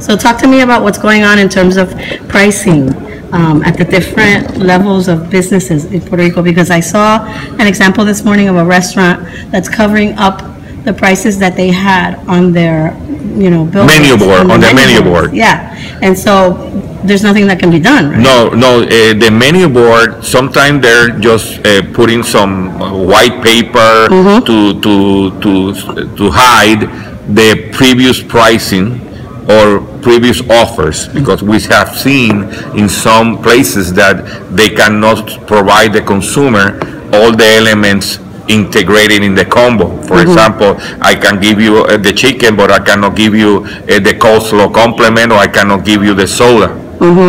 So talk to me about what's going on in terms of pricing um, at the different levels of businesses in Puerto Rico, because I saw an example this morning of a restaurant that's covering up the prices that they had on their, you know, billboards. Menu board, on the menu board. Yeah, and so there's nothing that can be done, right? No, no, uh, the menu board, sometimes they're just uh, putting some white paper to, to, to, to hide the previous pricing or previous offers, because we have seen in some places that they cannot provide the consumer all the elements integrated in the combo. For example, I can give you uh, the chicken, but I cannot give you uh, the coleslaw complement, or I cannot give you the soda.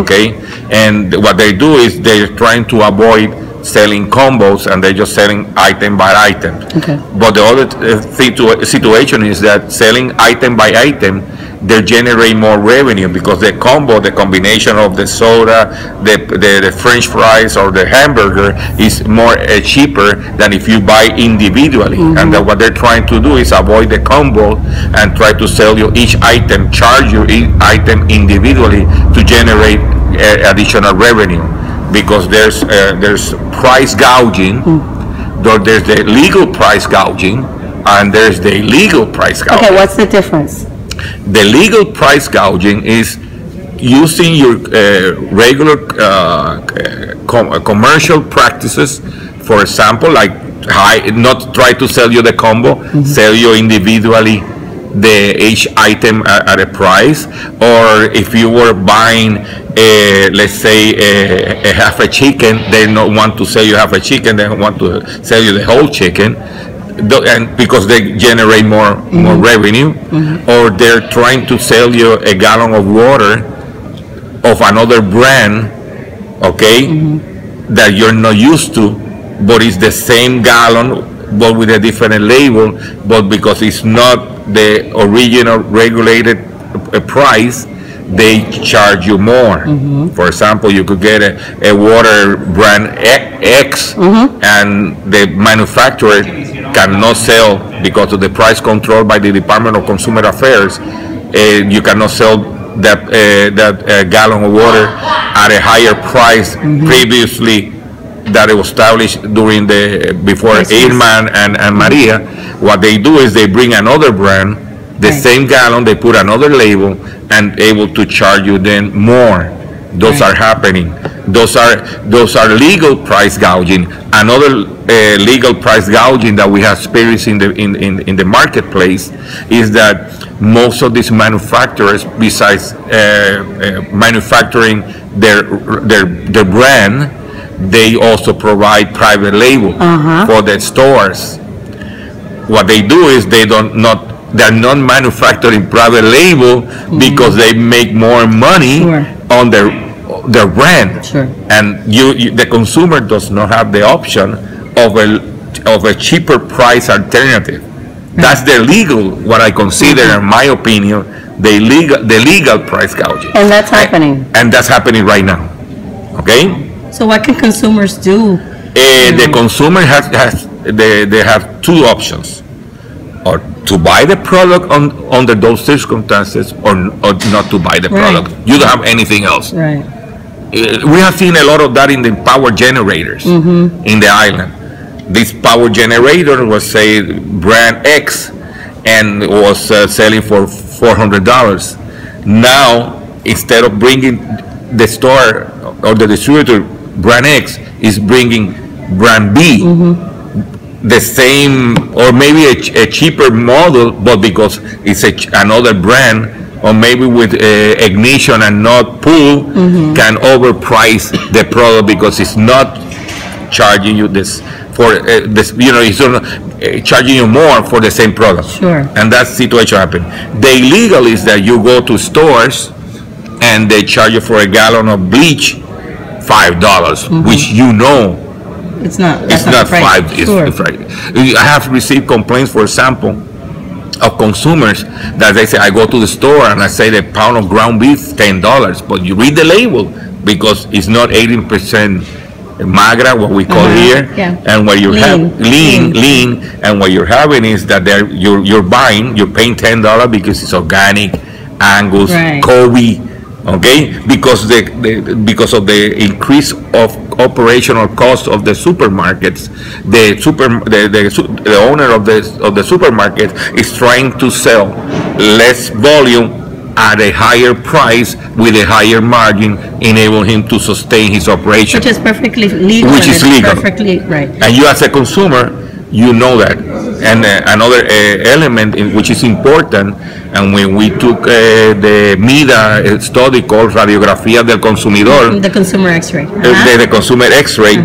Okay? And what they do is they're trying to avoid selling combos and they're just selling item by item. Okay. But the other uh, situ- situation is that selling item by item, they generate more revenue because the combo, the combination of the soda, the, the, the french fries or the hamburger is more uh, cheaper than if you buy individually. And then what they're trying to do is avoid the combo and try to sell you each item, charge you each item individually to generate uh, additional revenue. Because there's, uh, there's price gouging, though there's the legal price gouging, and there's the illegal price gouging. Okay, what's the difference? The legal price gouging is using your uh, regular uh, com- uh, commercial practices, for example, like high, not try to sell you the combo, sell you individually the each item at, at a price, or if you were buying, uh, let's say, uh, a, a half a chicken, they don't want to sell you half a chicken, they want to sell you the whole chicken and because they generate more more mm-hmm. revenue, mm-hmm. or they're trying to sell you a gallon of water of another brand, okay, mm-hmm. that you're not used to, but it's the same gallon, but with a different label, but because it's not the original regulated uh, price, they charge you more. For example, you could get a, a water brand X, and the manufacturer cannot sell because of the price control by the Department of Consumer Affairs. Uh, you cannot sell that uh, that uh, gallon of water at a higher price previously that it was established during the before Irma and, and Maria. What they do is they bring another brand, the Right. same gallon, they put another label, and able to charge you then more. Those Right. are happening. Those are those are legal price gouging. Another uh, legal price gouging that we have experienced in the in, in, in the marketplace is that most of these manufacturers, besides uh, uh, manufacturing their their their brand, they also provide private label uh-huh. for their stores. What they do is they don't not they're not manufacturing private label mm-hmm. because they make more money Sure. on their their brand. Sure. and you, you the consumer does not have the option of a of a cheaper price alternative. That's the legal what i consider in mm-hmm. my opinion the legal the legal price gouging. And that's happening. and that's happening right now. Okay So what can consumers do? Eh, the consumer has, has they, they have two options. Or to buy the product on under those circumstances or, or not to buy the Right. product. You don't have anything else. Right. Eh, we have seen a lot of that in the power generators in the island. This power generator was say brand x and was uh, selling for $400 now instead of bringing the store or the distributor brand x is bringing brand b the same or maybe a, a cheaper model, but because it's a, ch- another brand, or maybe with uh, ignition and not pull, can overprice the product because it's not charging you this for uh, this. You know, it's not, uh, charging you more for the same product. Sure. And that situation happened. The illegal is that you go to stores and they charge you for a gallon of bleach five dollars, which you know It's not. it's that's not the price. five, it's Sure. it's right. I have received complaints, for example, of consumers that they say, I go to the store and I say the pound of ground beef, ten dollars, but you read the label because it's not eighteen percent magra, what we call Uh-huh, here. yeah. And what you have, Lean, lean, lean, and what you're having is that they're, you're, you're buying, you're paying ten dollars because it's organic Angus, Right. Kobe, okay? Because the, the, because of the increase of operational cost of the supermarkets, the super, the, the, the owner of the, of the supermarket is trying to sell less volume at a higher price with a higher margin, enable him to sustain his operation. Which is perfectly legal. Which is legal. Perfectly, right. And you as a consumer, you know that. And uh, another uh, element in which is important, and when we took uh, the MIDA study called Radiografía del Consumidor, The consumer x-ray. uh, Uh-huh. the, the consumer X-ray,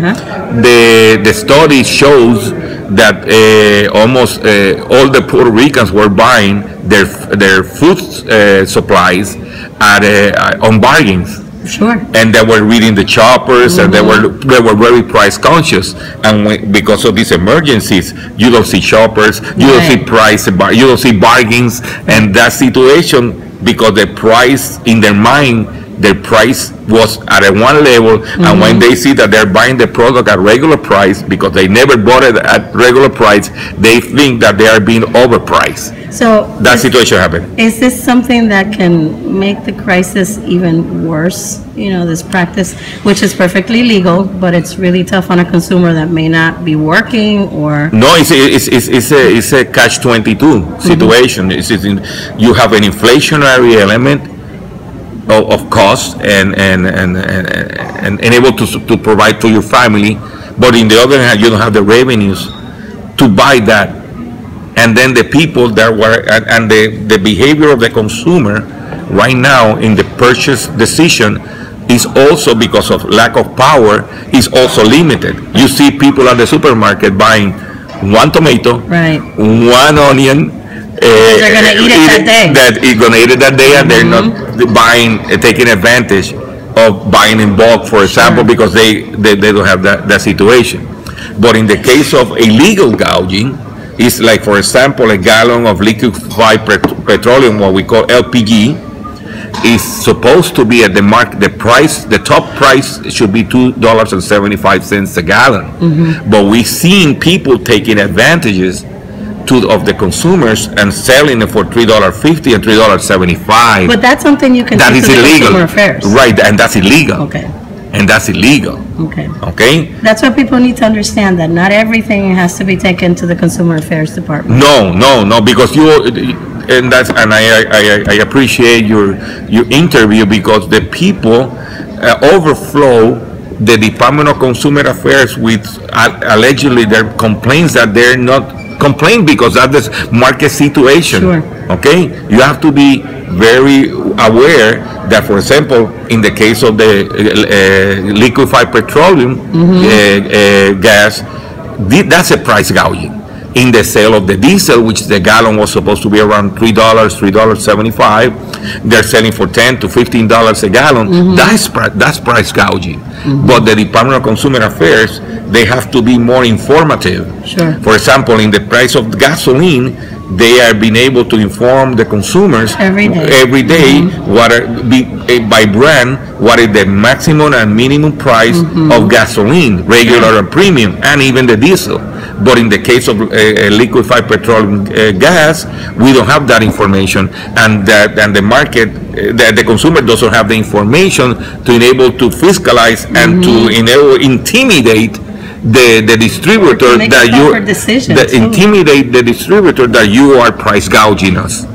the the study shows that uh, almost uh, all the Puerto Ricans were buying their their food uh, supplies at uh, on bargains Sure. and they were reading the choppers and they mm-hmm. were they were very price conscious. And when, because of these emergencies you don't see shoppers you don't see price you don't see bargains and that situation because the price in their mind their price was at a one level and mm-hmm. when they see that they're buying the product at regular price because they never bought it at regular price they think that they are being overpriced So. that is- situation happened Is this something that can make the crisis even worse? You know, this practice, which is perfectly legal, but it's really tough on a consumer that may not be working or, No, it's, it's, it's, it's a, it's a catch twenty-two mm-hmm. situation. It's, it's in, you have an inflationary element of, of cost and, and, and, and, and, able to, to provide to your family. But in the other hand, you don't have the revenues to buy that. And then the people that were, and, and the, the behavior of the consumer right now in the purchase decision is also because of lack of power is also limited. You see people at the supermarket buying one tomato, right? one onion. Uh, They're gonna eat it that day. That gonna eat it that day, and they're not buying, uh, taking advantage of buying in bulk, for example, because they, they, they don't have that, that situation. But in the case of illegal gouging, it's like, for example, a gallon of liquefied pet- petroleum, what we call LPG, is supposed to be at the mark, the price, the top price should be two dollars and seventy-five cents a gallon. But we've seen people taking advantages to, of the consumers and selling it for three dollar fifty and three dollar seventy-five. But that's something you can That is illegal. affairs. Right, and that's illegal. Okay, And that's illegal, okay. okay? That's what people need to understand, that not everything has to be taken to the consumer affairs department. No, no, no, because you, and that's, and I, I, I appreciate your, your interview because the people uh, overflow the Department of Consumer Affairs with uh, allegedly their complaints that they're not complain because that's the market situation. Sure. Okay? You have to be very aware that, for example, in the case of the uh, uh, liquefied petroleum uh, uh, gas, that's a price gouging. In the sale of the diesel, which the gallon was supposed to be around three dollars, three dollars seventy-five, they're selling for ten to fifteen dollars a gallon. That's pri- that's price gouging. But the Department of Consumer Affairs, they have to be more informative. Sure. For example, in the price of gasoline, they are being able to inform the consumers Every day. every day what are be, eh, by brand what is the maximum and minimum price of gasoline, regular and premium, and even the diesel. But in the case of uh, liquefied petroleum uh, gas, we don't have that information, and that and the market, uh, the, the consumer doesn't have the information to enable to fiscalize and to enable intimidate the the distributor that you that too. intimidate the distributor that you are price gouging us.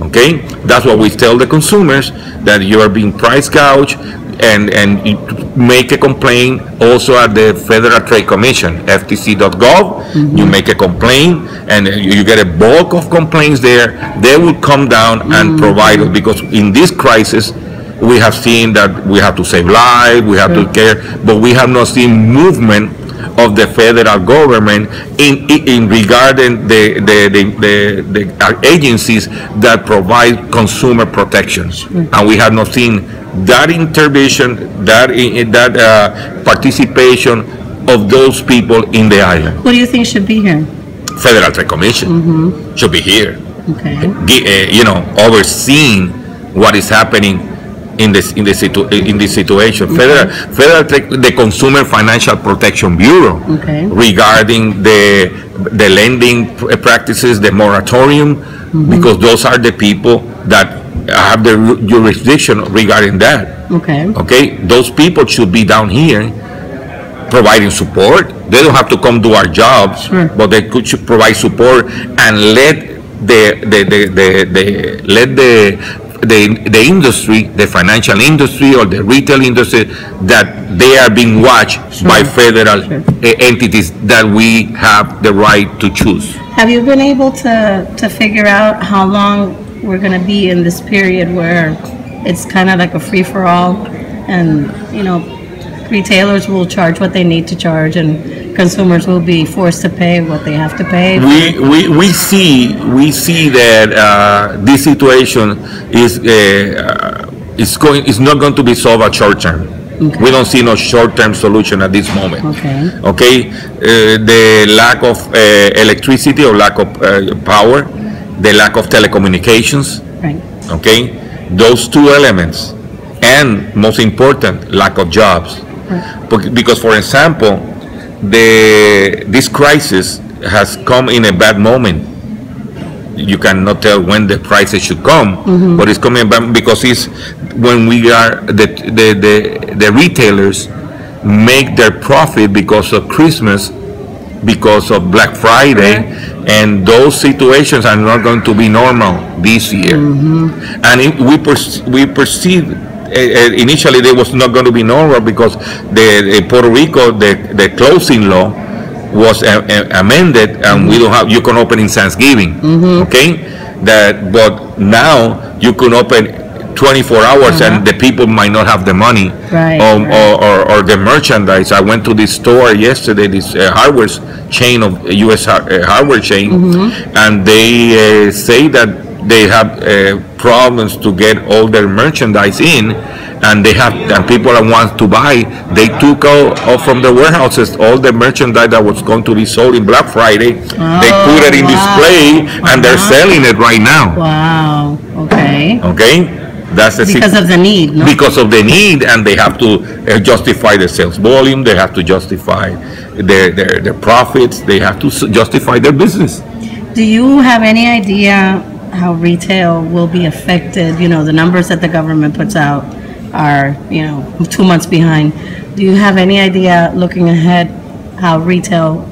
Okay, that's what we tell the consumers that you are being price gouged, and and you make a complaint also at the Federal Trade Commission, FTC.gov. You mm-hmm. make a complaint, and you you get a bulk of complaints there. They will come down and mm-hmm. provide it because in this crisis. We have seen that we have to save lives, we have to care, but we have not seen movement of the federal government in, in regarding the, the, the, the, the agencies that provide consumer protections. And we have not seen that intervention, that, that uh, participation of those people in the island. What do you think should be here? Federal Trade Commission should be here, Okay, uh, you know, overseeing what is happening in this, in this situ, in this situation. Federal, Federal, the Consumer Financial Protection Bureau okay. regarding the, the lending eh, practices, the moratorium, mm-hmm. because those are the people that have the jurisdiction regarding that. Okay, Okay, those people should be down here providing support. They don't have to come do our jobs, Sure. but they could should provide support and let the, the, the, the, the let the, the, the industry, the financial industry or the retail industry, that they are being watched by federal Sure. entities that we have the right to choose. have you been able to, to figure out how long we're gonna be in this period where it's kind of like a free-for-all? And, you know, retailers will charge what they need to charge and consumers will be forced to pay what they have to pay? We, we, we see, we see that uh, this situation is, uh, is going, is not going to be solved at short term. We don't see no short-term solution at this moment. Okay. Okay, Uh, the lack of uh, electricity or lack of uh, power, the lack of telecommunications, Right, okay? Those two elements, and most important, lack of jobs. Bec- Because, for example, the, this crisis has come in a bad moment. You cannot tell when the prices should come, but it's coming back because it's when we are, the, the, the, the retailers make their profit because of Christmas, because of Black Friday, and those situations are not going to be normal this year. And it, we perce- we perceived uh, uh, initially there was not going to be normal because the, the Puerto Rico the the closing law was uh, uh, amended and we don't have you can open in Thanksgiving. Okay, that but now you can open. 24 hours and the people might not have the money Right, um, right. or, or, or the merchandise. I went to this store yesterday, this uh, hardware chain of U.S. har- uh, hardware chain, Mm-hmm. and they uh, say that they have uh, problems to get all their merchandise in, and they have and people that want to buy, they took out, out from the warehouses all the merchandise that was going to be sold in Black Friday. they put it in Oh, wow. display, and they're selling it right now. wow, okay, Okay, that's the because of the need, no? because of the need and they have to uh, justify the sales volume they have to justify their, their, their profits they have to justify their business Do you have any idea how retail will be affected? You know, the numbers that the government puts out are, you know, two months behind. Do you have any idea, looking ahead, how retail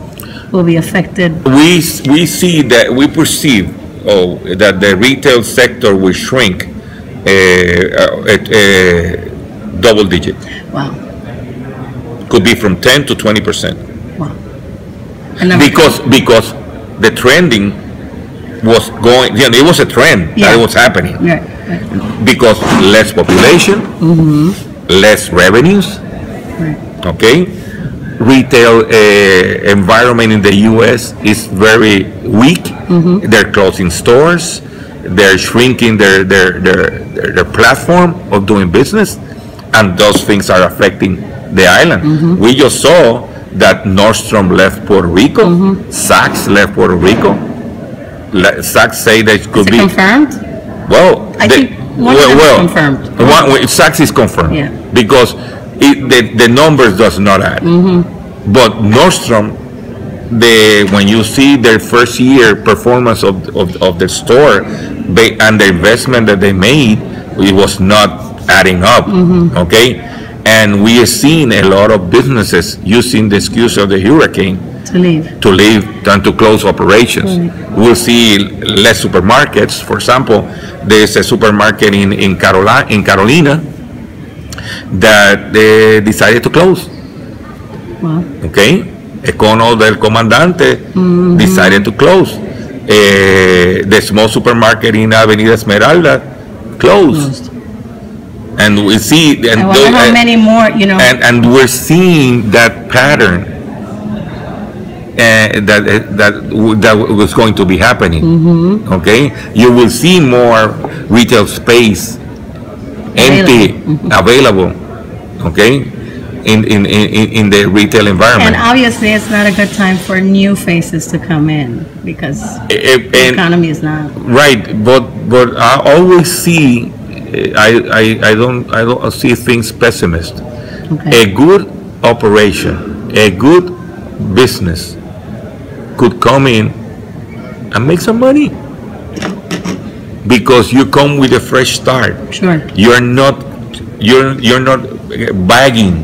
will be affected? we we see that we perceive oh, that the retail sector will shrink uh, uh, at uh, double digit Wow, could be from 10 to 20 percent wow. Because because the trending was going you know, it was a trend that Yeah. it was happening right, because less population, mm-hmm. less revenues, right. okay? Retail uh, environment in the U.S. is very weak. Mm-hmm. They're closing stores. They're shrinking their, their, their, their, their platform of doing business, and those things are affecting the island. Mm-hmm. We just saw that Nordstrom left Puerto Rico, Saks left Puerto Rico. Saks say that it could Is it be confirmed? well, I think one well, them is well, confirmed. One, well, Saks is confirmed. Yeah. Because it, the, the numbers does not add. Mm-hmm. But Nordstrom, the, when you see their first year performance of, of, of the store ba- and the investment that they made, it was not adding up, Mm-hmm. okay? And we have seen a lot of businesses using the excuse of the hurricane To leave? to leave than to close operations. We'll see less supermarkets. For example, there's a supermarket in, in Carolina, in Carolina that they decided to close, Wow, okay? Econo del Comandante decided to close. Eh, the small supermarket in Avenida Esmeralda closed. closed. And we see, and, I wonder how many more, you know, and, and we're seeing that pattern uh, that, that, w- that was going to be happening. Mm-hmm. Okay? You will see more retail space empty, Mm-hmm. available, okay? In, in, in, in the retail environment. and obviously it's not a good time for new faces to come in because Eh, the economy is not, Right, but, but I always see, eh, I, I, I don't, I don't see things pessimist. okay, a good operation, a good business could come in and make some money. because you come with a fresh start. Sure. You're not, you're, you're not bagging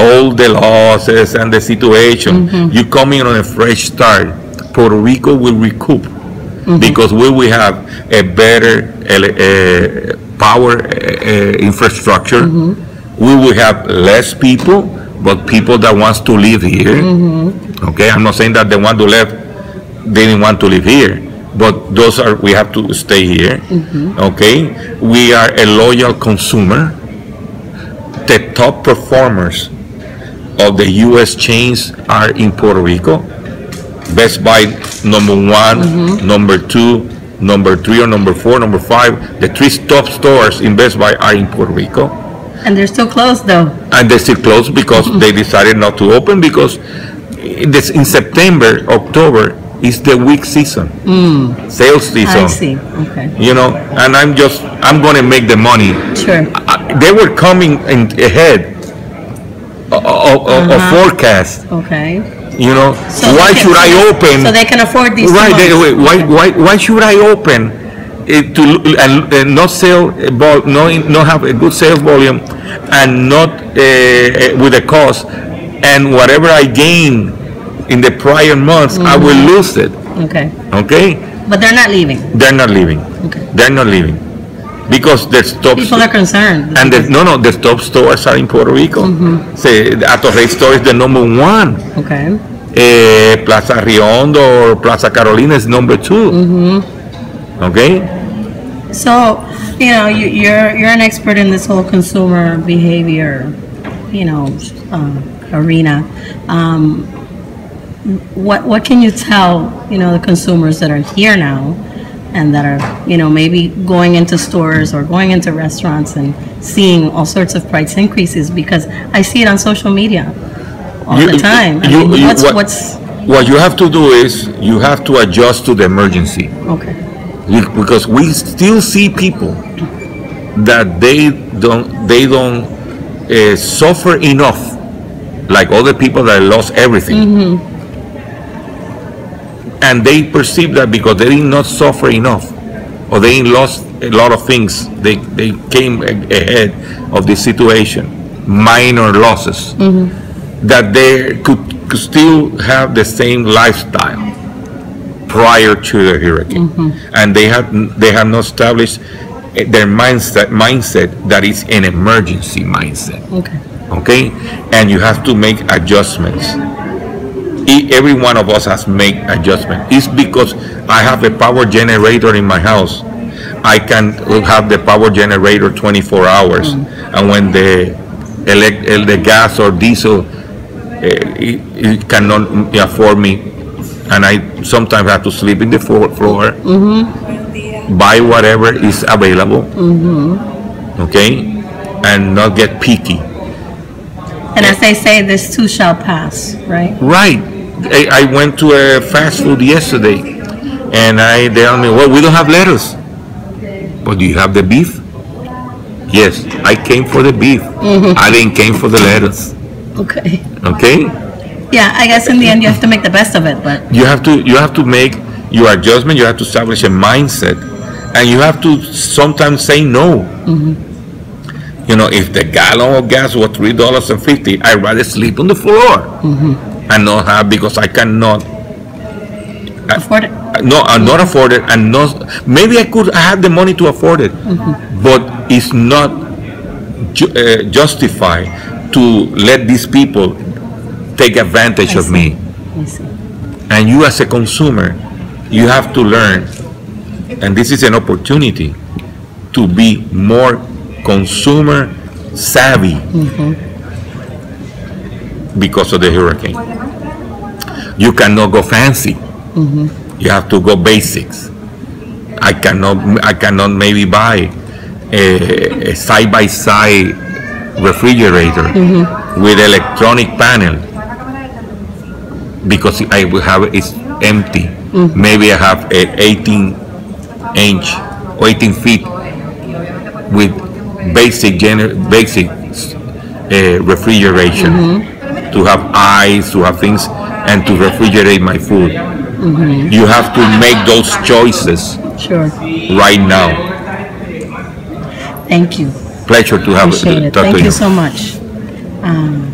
all the losses and the situation. You come in on a fresh start. Puerto Rico will recoup because we will have a better uh, power uh, infrastructure. We will have less people, but people that wants to live here. Okay, I'm not saying that the one to left didn't want to live here, but those are we have to stay here. Mm-hmm. Okay, we are a loyal consumer. The top performers of the U.S. chains are in Puerto Rico. Best Buy number one, mm-hmm. number two, number three, or number four, number five. The three top stores in Best Buy are in Puerto Rico, And they're still closed though. and they're still closed because they decided not to open because this in September, October is the weak season, sales season. I see, okay, You know, and I'm just I'm going to make the money sure. uh, they were coming in ahead of, Uh-huh. forecast. Okay. You know, So why can- should I open? So they can afford these right? They, wait, why, Okay. why, why should I open it to and, and not sell a vol, not not have a good sales volume, and not uh, with a cost, and whatever I gain in the prior months, I will Mm-hmm. lose it. Okay, Okay, but they're not leaving. they're not leaving. Okay. They're not leaving because their stop. People are concerned. And the, no, no, the top stores are in Puerto Rico. Mm-hmm. Say, Hato Rey store is the number one. Okay, Eh, Plaza Rio Hondo or Plaza Carolina is number 2 Mm-hmm. Okay? so, you know, you, you're, you're an expert in this whole consumer behavior, you know, um, arena. Um, what, what can you tell, you know, the consumers that are here now and that are, you know, maybe going into stores or going into restaurants and seeing all sorts of price increases? Because I see it on social media all You- the time. I you- mean, you- what's, what- what's, What you have to do is you have to adjust to the emergency. okay, Because we still see people that they don't, they don't uh, suffer enough like other people that lost everything. Mm-hmm. And they perceive that because they did not suffer enough or they lost a lot of things, they, they came ahead of the situation, minor losses, mm-hmm. that they could, could still have the same lifestyle prior to the hurricane. Mm-hmm. And they have, they have not established eh, their mindset, mindset that is an emergency mindset okay. Okay? And you have to make adjustments. Every one of us has made adjustment. It's because I have a power generator in my house. I can have the power generator 24 hours, mm. and when the elect, the gas or diesel, eh, it, it cannot mm, afford me, and I sometimes have to sleep in the floor, floor buy whatever is available, mm-hmm. okay, and not get picky. And as they say, this too shall pass, right? Right. I, I went to a fast food yesterday, and I they told me, well, we don't have lettuce. But do you have the beef? Yes, I came for the beef. Mm-hmm. I didn't came for the lettuce. Okay. Okay. Yeah, I guess in the end you have to make the best of it, but You have to you have to make your adjustment. You have to establish a mindset, and you have to sometimes say no. Mm-hmm. You know, if the gallon of gas was three dollars and fifty, I'd rather sleep on the floor and not have because I cannot afford it. no, I'm not afford it, and not maybe I could I have the money to afford it, but it's not ju- uh, justified to let these people take advantage I of see. me. I see. And you as a consumer, you have to learn, and this is an opportunity to be more consumer savvy mm-hmm. because of the hurricane. You cannot go fancy. Mm-hmm. You have to go basics. I cannot, I cannot maybe buy a, a side-by-side refrigerator mm-hmm. with electronic panel because I will have it's empty. Maybe I have a 18 inch or 18 feet with basic gener- basic uh, refrigeration to have ice, to have things, and to refrigerate my food. You have to make those choices Sure. right now. Thank you. Pleasure to have, Appreciate it. talk to Thank you. you so much. Um,